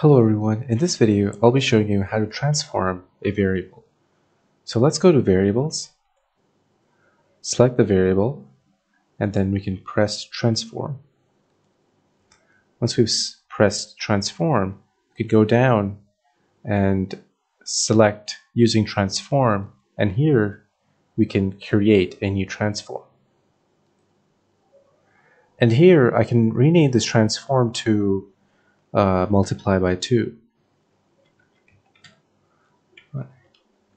Hello everyone, in this video I'll be showing you how to transform a variable. So let's go to variables, select the variable, and then we can press transform. Once we've pressed transform, we could go down and select using transform, and here we can create a new transform. And here I can rename this transform to uh, multiply by 2.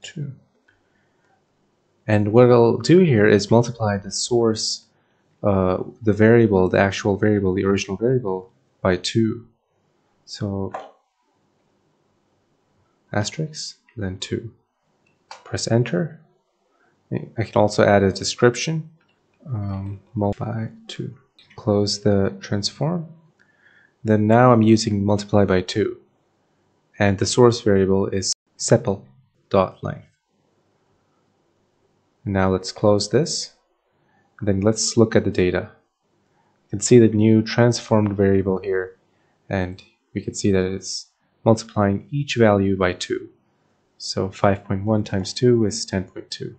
two. And what I'll do here is multiply the source, uh, the variable, the actual variable, the original variable, by 2. So asterisk, then 2. Press enter. I can also add a description. Um, multiply 2. Close the transform. Then now I'm using multiply by 2. And the source variable is sepal.length. Now let's close this. And then let's look at the data. You can see the new transformed variable here. And we can see that it's multiplying each value by 2. So 5.1 times 2 is 10.2.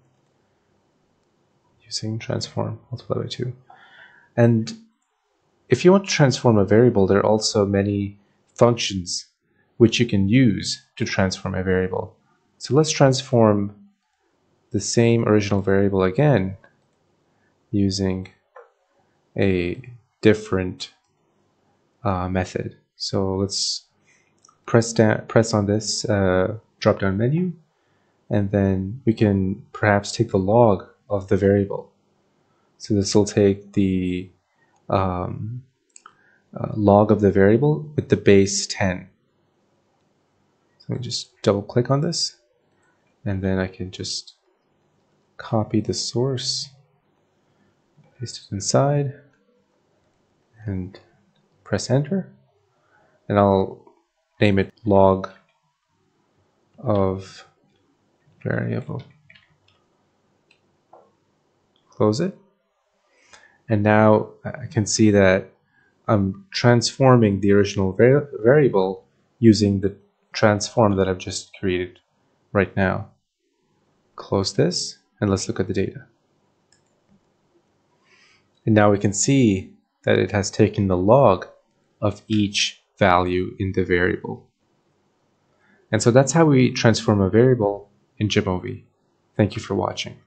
Using transform multiply by 2. And if you want to transform a variable, there are also many functions which you can use to transform a variable. So let's transform the same original variable again using a different uh, method. So let's press down, press on this uh, drop down menu, and then we can perhaps take the log of the variable. So this will take the um, uh, log of the variable with the base 10. So me just double click on this and then I can just copy the source, paste it inside and press enter and I'll name it log of variable. Close it. And now I can see that I'm transforming the original var variable using the transform that I've just created right now. Close this and let's look at the data. And now we can see that it has taken the log of each value in the variable. And so that's how we transform a variable in Jamovi. Thank you for watching.